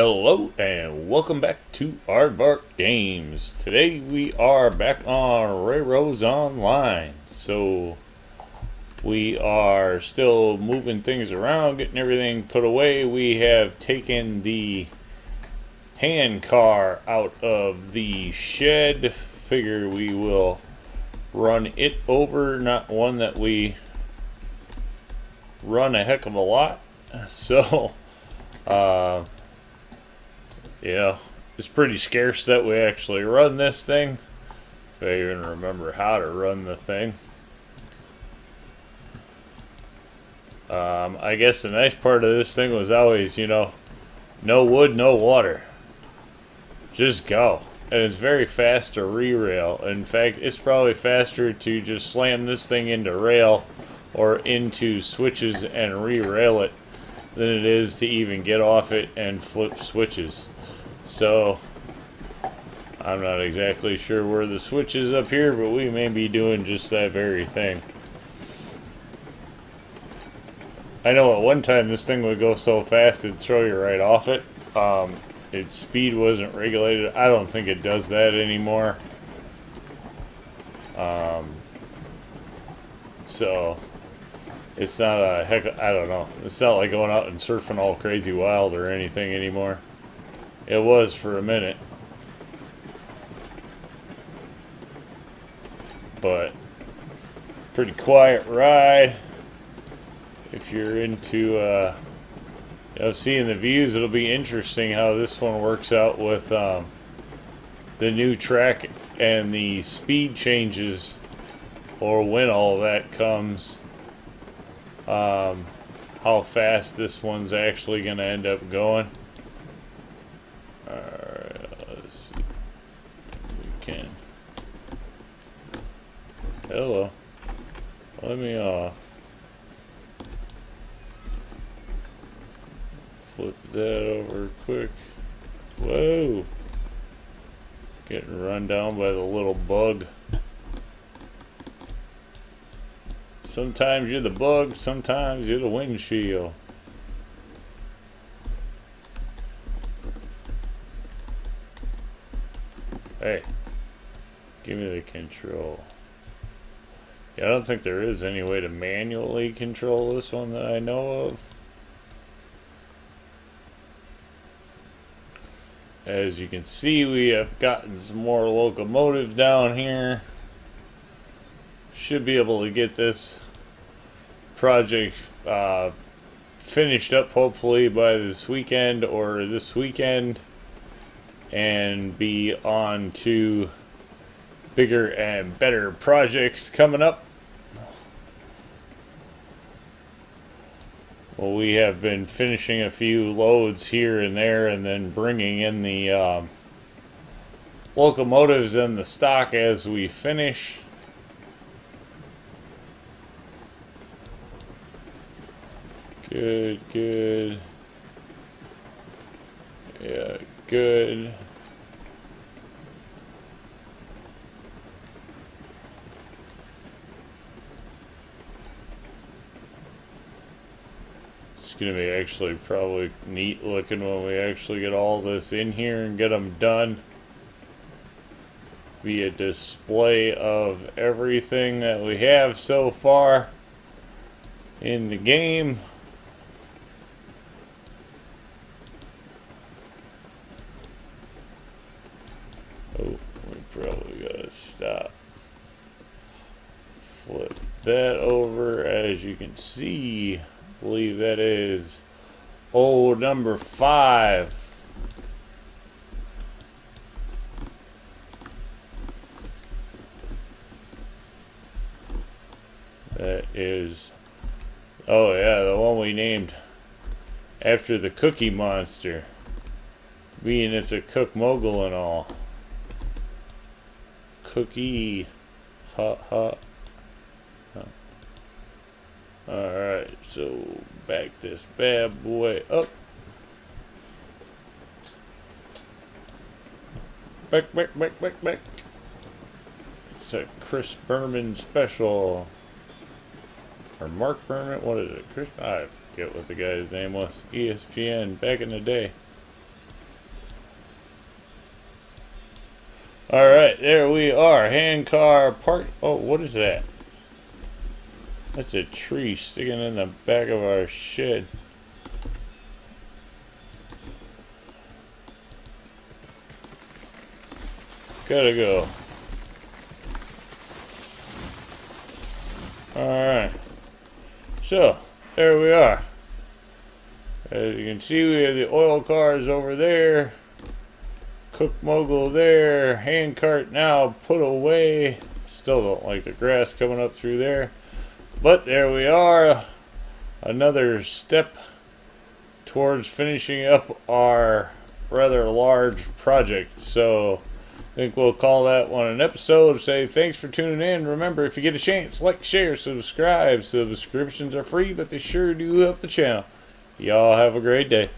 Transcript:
Hello and welcome back to Aardvark Games. Today we are back on Railroads Online. So we are still moving things around, getting everything put away. We have taken the hand car out of the shed. Figure we will run it over, not one that we run a heck of a lot. So uh yeah, it's pretty scarce that we actually run this thing. If I even remember how to run the thing. Um, I guess the nice part of this thing was always, you know, no wood, no water. Just go. And it's very fast to re-rail. In fact, it's probably faster to just slam this thing into rail or into switches and re-rail it than it is to even get off it and flip switches. So, I'm not exactly sure where the switch is up here, but we may be doing just that very thing. I know at one time this thing would go so fast it'd throw you right off it. Um, its speed wasn't regulated. I don't think it does that anymore. Um, so, it's not a heck, I don't know. It's not like going out and surfing all crazy wild or anything anymore. It was for a minute. But pretty quiet ride. If you're into uh, you know, seeing the views, it'll be interesting how this one works out with um, the new track and the speed changes or when all that comes. Um, how fast this one's actually going to end up going. Alright, let's see. We can. Hello. Let me off. Flip that over quick. Whoa! Getting run down by the little bug. Sometimes you're the bug, sometimes you're the windshield. Hey, give me the control. Yeah, I don't think there is any way to manually control this one that I know of. As you can see, we have gotten some more locomotives down here. Should be able to get this project uh, finished up hopefully by this weekend or this weekend and be on to bigger and better projects coming up. Well, we have been finishing a few loads here and there and then bringing in the um, locomotives and the stock as we finish. Good, good. Yeah, good. It's going to be actually probably neat looking when we actually get all this in here and get them done. Be a display of everything that we have so far in the game. Flip that over. As you can see, I believe that is old number five. That is, oh yeah, the one we named after the Cookie Monster. Being it's a Cooke mogul and all cookie. Hot, hot. Alright, so back this bad boy up. Back, back, back, back, back. It's a Chris Berman special. Or Mark Berman, what is it? Chris, I forget what the guy's name was. ESPN, back in the day. Alright, there we are. Hand car Park. Oh, what is that? That's a tree sticking in the back of our shed. Gotta go. Alright. So, there we are. As you can see, we have the oil cars over there. Cooke mogul there. Handcart now put away. Still don't like the grass coming up through there. But there we are. Another step towards finishing up our rather large project. So, I think we'll call that one an episode. Say thanks for tuning in. Remember, if you get a chance, like, share, subscribe. Subscriptions are free, but they sure do help the channel. Y'all have a great day.